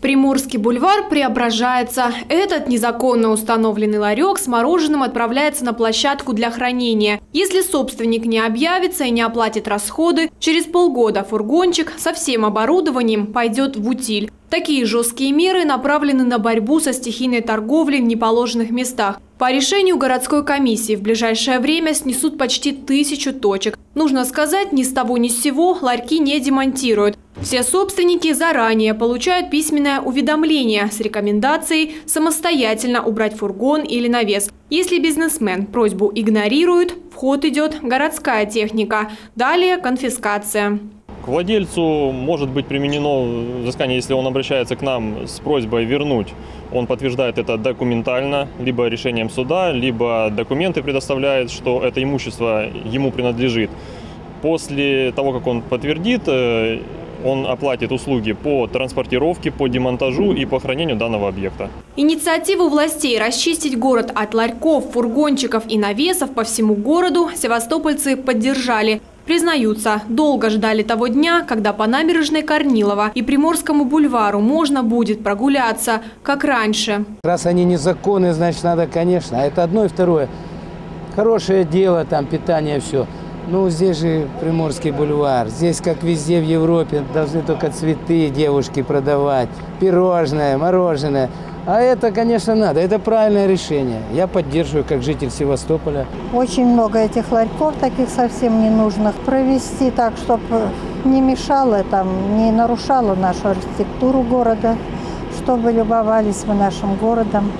Приморский бульвар преображается. Этот незаконно установленный ларек с мороженым отправляется на площадку для хранения. Если собственник не объявится и не оплатит расходы, через полгода фургончик со всем оборудованием пойдет в утиль. Такие жесткие меры направлены на борьбу со стихийной торговлей в неположенных местах. По решению городской комиссии в ближайшее время снесут почти тысячу точек. Нужно сказать, ни с того ни с сего ларьки не демонтируют. Все собственники заранее получают письменное уведомление с рекомендацией самостоятельно убрать фургон или навес. Если бизнесмен просьбу игнорирует, в ход идет городская техника. Далее конфискация. К владельцу может быть применено взыскание, если он обращается к нам с просьбой вернуть. Он подтверждает это документально, либо решением суда, либо документы предоставляет, что это имущество ему принадлежит. После того, как он подтвердит, э, он оплатит услуги по транспортировке, по демонтажу и по хранению данного объекта. Инициативу властей расчистить город от ларьков, фургончиков и навесов по всему городу севастопольцы поддержали. Признаются, долго ждали того дня, когда по набережной Корнилова и Приморскому бульвару можно будет прогуляться, как раньше. Раз они незаконные, значит, надо, конечно. А это одно и второе. Хорошее дело, там питание, все. Ну, здесь же Приморский бульвар. Здесь, как везде в Европе, должны только цветы девушки продавать, пирожное, мороженое. А это, конечно, надо. Это правильное решение. Я поддерживаю, как житель Севастополя. Очень много этих ларьков, таких совсем ненужных, провести так, чтобы не мешало, там, не нарушало нашу архитектуру города, чтобы любовались мы нашим городом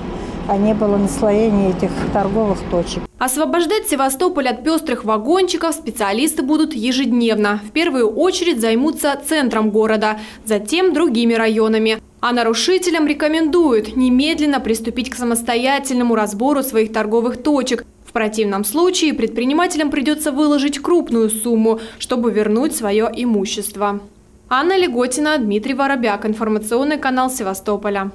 а не было наслоения этих торговых точек. Освобождать Севастополь от пестрых вагончиков специалисты будут ежедневно. В первую очередь займутся центром города, затем другими районами. А нарушителям рекомендуют немедленно приступить к самостоятельному разбору своих торговых точек. В противном случае предпринимателям придется выложить крупную сумму, чтобы вернуть свое имущество. Анна Леготина, Дмитрий Воробяк. Информационный канал Севастополя.